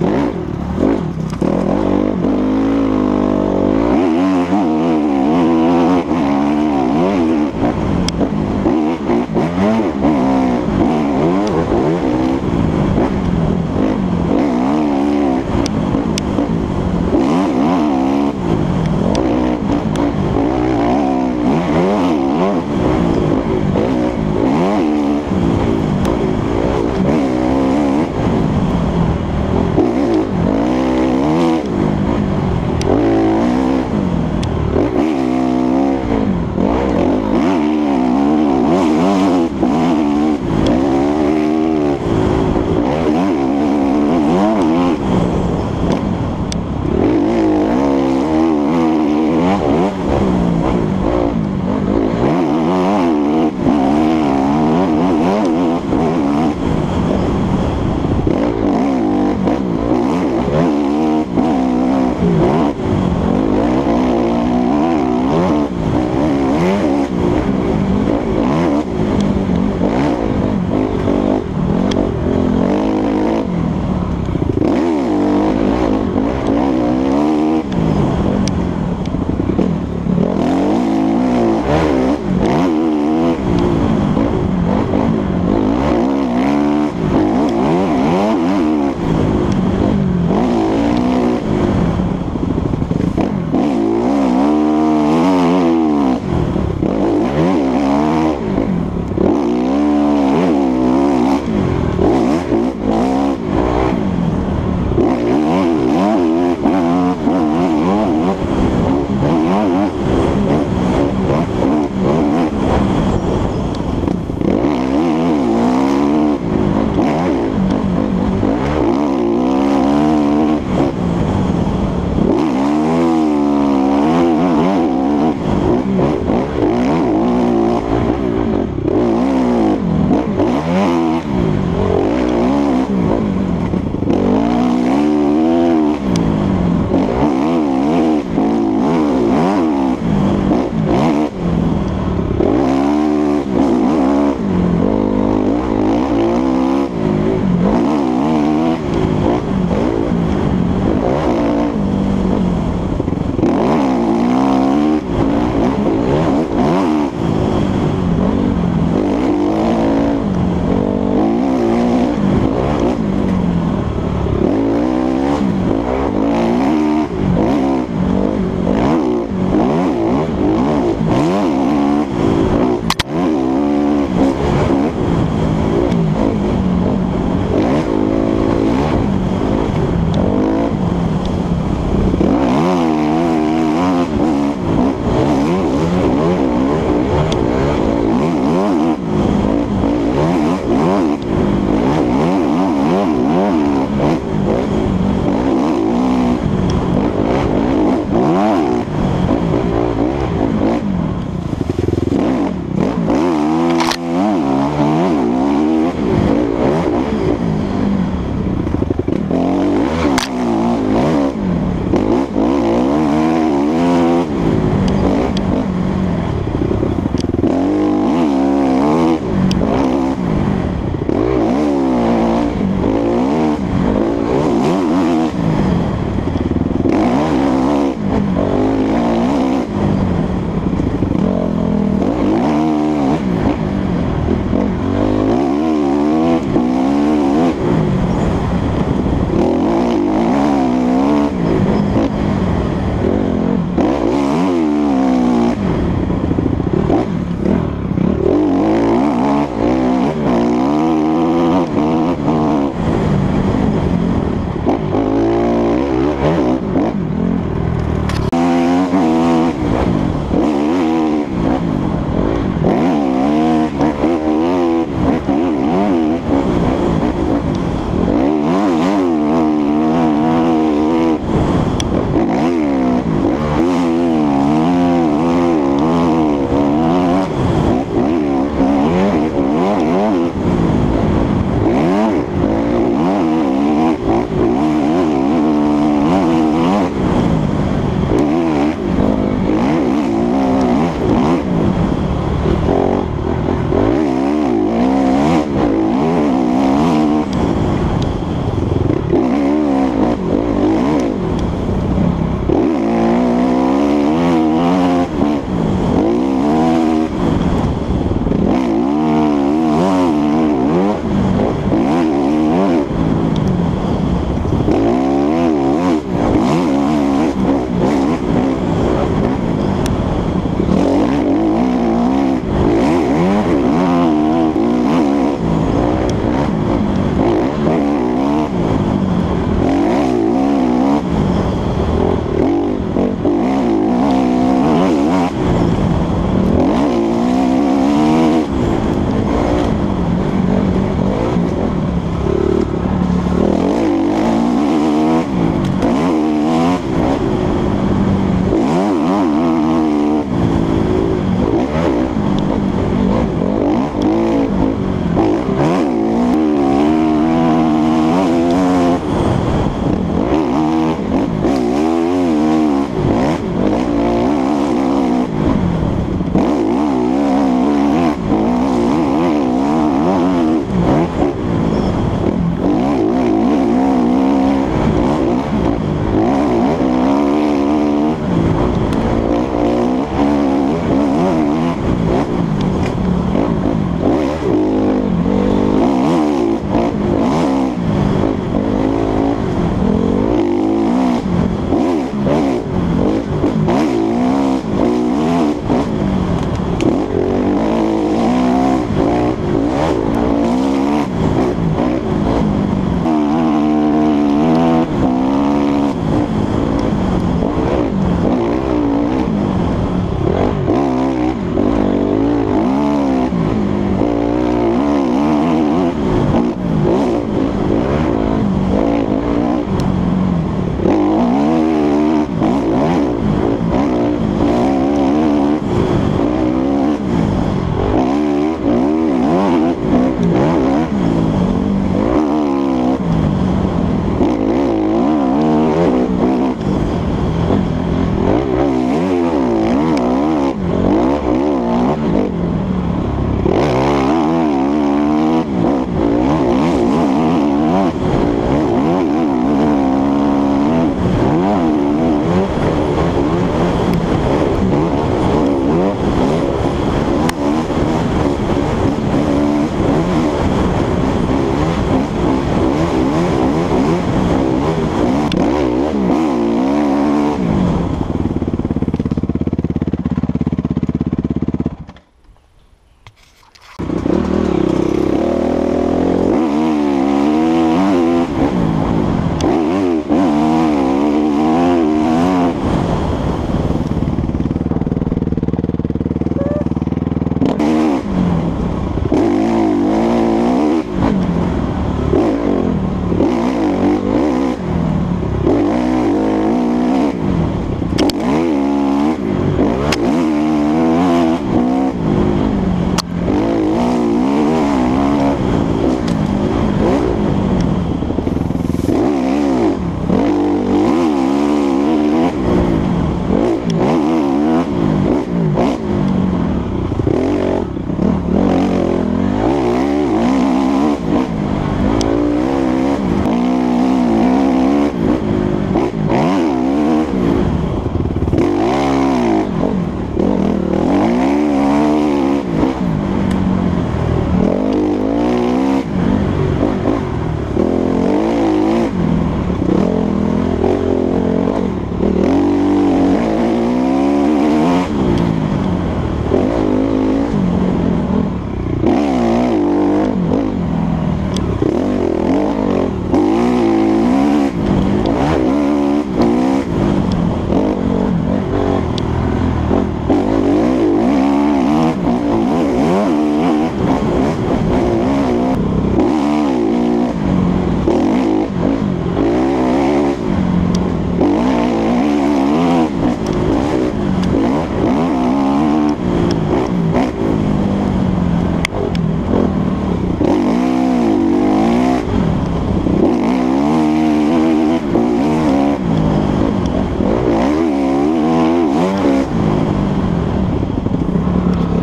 Bye.